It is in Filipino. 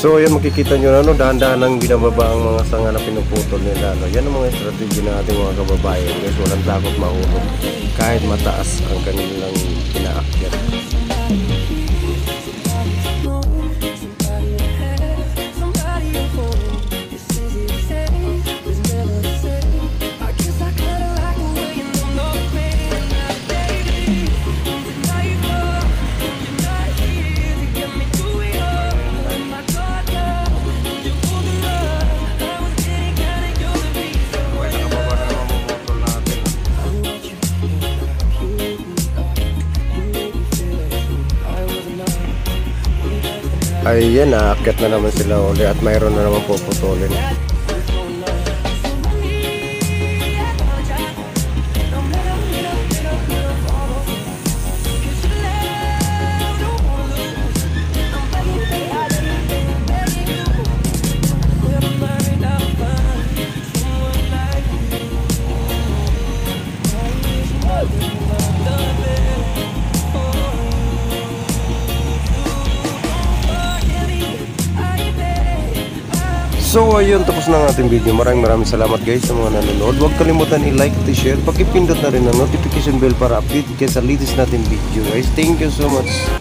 So ayan makikita nyo na no, dahan-dahan ang binababa ang mga sanga na pinuputol nila. No? Yan ang mga strategy ng ating mga kababayan guys. Walang takot mahulog kahit mataas ang kanilang pinaakyat. Ayan, naakyat na naman sila uli at mayroon na naman puputulin. So ayun, tapos na ang ating video. Maraming maraming salamat guys sa mga nanonood. Huwag kalimutan i-like i-share. Pakipindot na rin ang notification bell para update kayo sa latest natin video guys. Thank you so much.